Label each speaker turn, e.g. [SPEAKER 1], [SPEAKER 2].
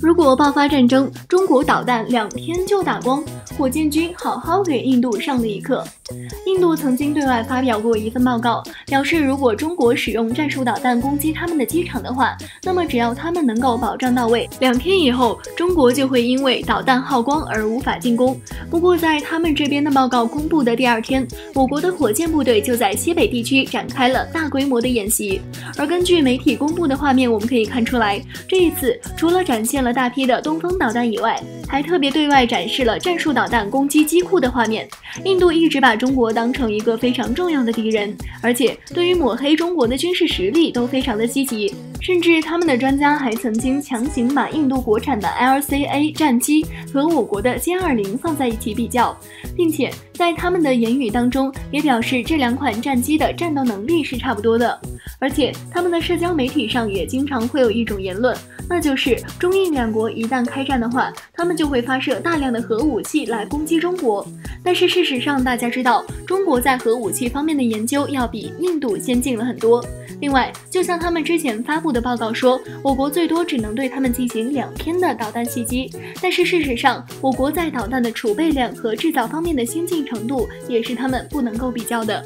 [SPEAKER 1] 如果爆发战争，中国导弹两天就打光，火箭军好好给印度上了一课。印度曾经对外发表过一份报告，表示如果中国使用战术导弹攻击他们的机场的话，那么只要他们能够保障到位，两天以后中国就会因为导弹耗光而无法进攻。不过在他们这边的报告公布的第二天，我国的火箭部队就在西北地区展开了大规模的演习。而根据媒体公布的画面，我们可以看出来，这一次除了展现了大批的东风导弹以外，还特别对外展示了战术导弹攻击机库的画面。印度一直把中国当成一个非常重要的敌人，而且对于抹黑中国的军事实力都非常的积极，甚至他们的专家还曾经强行把印度国产的 LCA 战机和我国的歼二零放在一起比较，并且在他们的言语当中也表示这两款战机的战斗能力是差不多的，而且他们的社交媒体上也经常会有一种言论。那就是中印两国一旦开战的话，他们就会发射大量的核武器来攻击中国。但是事实上，大家知道，中国在核武器方面的研究要比印度先进了很多。另外，就像他们之前发布的报告说，我国最多只能对他们进行两天的导弹袭击。但是事实上，我国在导弹的储备量和制造方面的先进程度，也是他们不能够比较的。